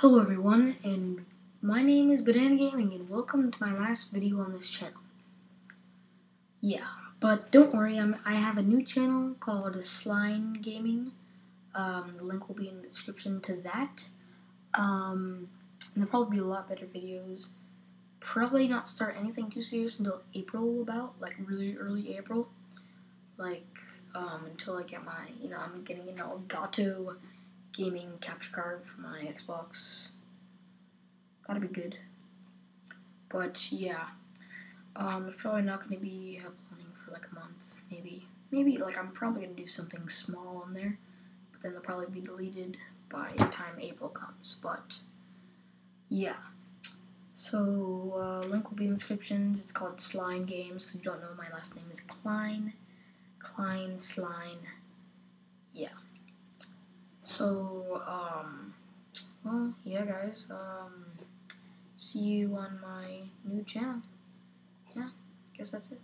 Hello everyone, and my name is Banana Gaming, and welcome to my last video on this channel. Yeah, but don't worry, I'm, I have a new channel called Sline Gaming. Um, the link will be in the description to that. Um, there'll probably be a lot better videos. Probably not start anything too serious until April about, like really early April. Like, um, until I get my, you know, I'm getting an Elgato gaming capture card for my Xbox. That'd be good. But yeah, um, it's probably not to be uploading for like a month, maybe. Maybe like I'm probably to do something small on there, but then they'll probably be deleted by the time April comes. But yeah. So uh, link will be in the descriptions. It's called Sline Games. Because you don't know, my last name is Klein. Klein Sline. Yeah. So, um, well, yeah, guys, um, see you on my new channel. Yeah, I guess that's it.